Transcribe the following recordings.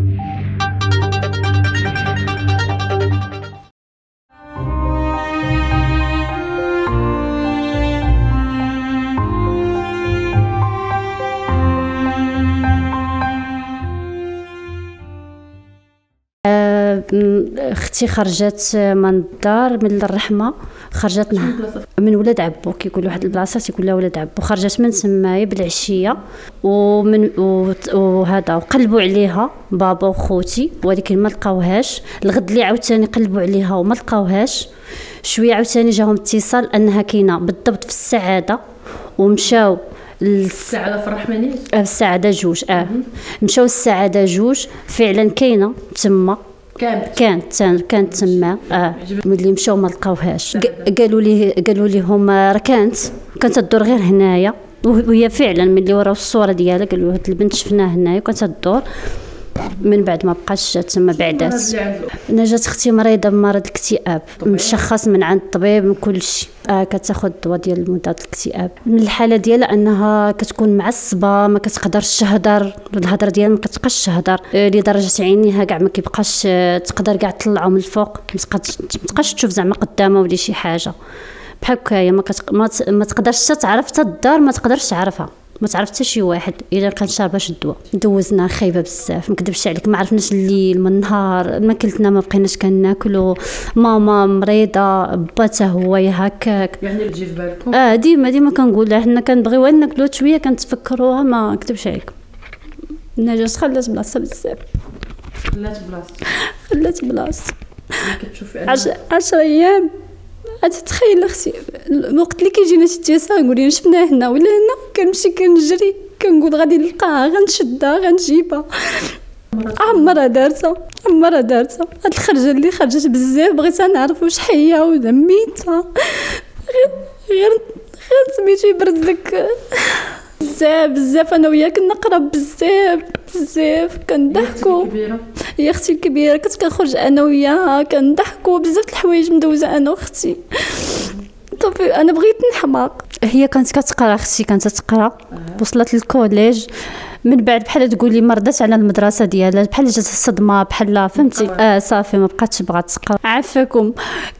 Thank you. أختي خرجت من الدار من الرحمة خرجت من ولاد عبو كيقول واحد البلاصة تيقول لها ولاد عبو. خرجت من تمايا بالعشية ومن وهذا وقلبوا عليها بابا وخوتي ولكن ما لقاوهاش. الغد اللي عاوتاني قلبوا عليها وما لقاوهاش. شوية عاوتاني جاهم اتصال أنها كاينة بالضبط في السعادة ومشاو السعادة في الرحمنيه السعادة جوج آه. مشاو السعادة جوج فعلا كاينة تما. كانت. كانت كانت تما. آه. ملي مشاو ما لقاوهاش. قالوا لي قالوا لهم راه كانت كانت تدور غير هنايا. وهي فعلا ملي وراو الصورة ديالها قالوا هاد البنت شفناها هنايا وكانت تدور. من بعد ما بقاش تما بعدات أنا جات أختي مريضة بمرض الاكتئاب مشخص من عند الطبيب من كل شيء. آه كتاخذ الدواء ديال مضاد الاكتئاب. من الحالة ديالها انها كتكون معصبه ما كتقدرش تهضر الهضره ديالها ما كتبقاش تهضر آه لدرجة عينيها كاع ما كيبقاش آه تقدر كاع تطلعو من الفوق. ما تبقاش تشوف زعما قدامها ولا شي حاجة. بحال هكايا ما, كتق... ما تقدرش تعرف حتى الدار ما تقدرش تعرفها. ما تعرف حتى شي واحد إلا كان شارباش الدواء. دوزنا خايبة بزاف. ما نكذبش عليك ما عرفناش الليل من النهار ما كلتنا ما بقيناش كناكلو. ماما مريضة با حتى هو هكاك. يعني تجي في بالكم؟ آه ديما ديما كنقول حنا كنبغيو ناكلو شوية كنتفكروها ما نكذبش عليك. النجاة خلات بلاصة بزاف. خلات بلاصة. خلات بلاصة. كتشوفي عشر أيام. تخيل أختي الوقت اللي كيجينا شي تيسا نقول شفناه هنا ولا هنا؟ كنمشي كنجري كنقول غادي نلقاها غنشدها غنجيبها. عمرها دارتها عمرها دارتها. هاد الخرجة اللي خرجت بزاف بغيت نعرف واش حيه ولا ميتة. غير غير غير سميتو يبرد لك. بزاف بزاف أنا وياك نقرب بزاف بزاف. كنضحكوا هي أختي الكبيرة كنت كنخرج أنا وياها كنضحكوا بزاف الحوايج مدوزة أنا وأختي. صافي أنا بغيت نحماق. هي كانت كتقرا أختي كانت تقرا. وصلت للكوليج. من بعد بحال تقول لي مرضات على المدرسة ديالها بحال جات الصدمة بحال فهمتي؟ آه. صافي ما بقاتش بغات تقرا. عافاكم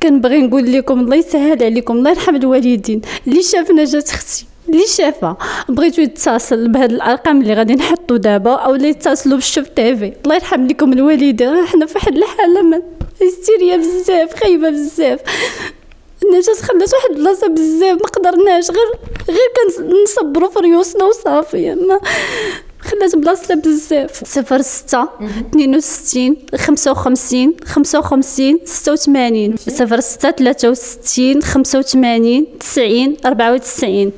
كنبغي نقول لكم الله يسهل عليكم الله يرحم الوالدين. اللي شافنا جات أختي. اللي شافها بغيتو يتصل بهاد الأرقام اللي غادي نحطو دابا أو اللي يتصلوا بالشوف تيفي. الله يرحم لكم الوالدين حنا في واحد الحالة من هستيريا بزاف خايبة بزاف. النجاة خلات واحد البلاصة بزاف ما قدرناش. غير غير كنصبروا في ريوسنا وصافي. ما خلات بلاصتها بزاف. صفر ستة اثنين وستين خمسة وخمسين خمسة وخمسين ستة وثمانين. صفر ستة ثلاثة وستين خمسة وثمانين تسعين أربعة وتسعين.